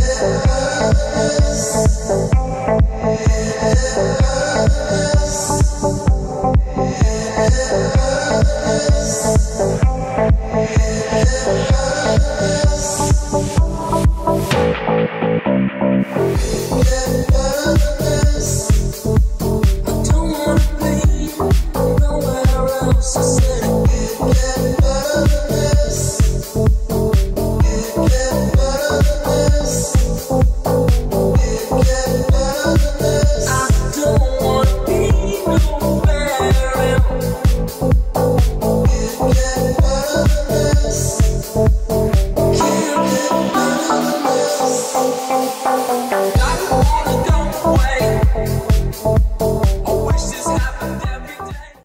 Yeah. Bye.